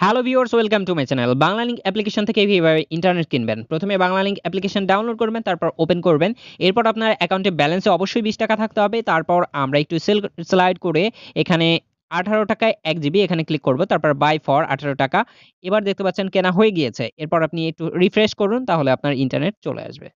Hello viewers welcome to my channel Bangla link application থেকে এইভাবে internet কিনবেন। প্রথমে বাংলা লিঙ্ক অ্যাপ্লিকেশন ডাউনলোড করবেন, তারপর ওপেন করবেন। এরপর আপনার অ্যাকাউন্টে ব্যালেন্সে অবশ্যই বিশ টাকা থাকতে হবে। তারপর আমরা একটু সেল স্লাইড করে এখানে আঠারো টাকায় এক জিবি এখানে ক্লিক করব। তারপর বাই ফর আঠারো টাকা। এবার দেখতে পাচ্ছেন কেনা হয়ে গিয়েছে। এরপর আপনি একটু রিফ্রেশ করুন, তাহলে আপনার ইন্টারনেট চলে আসবে।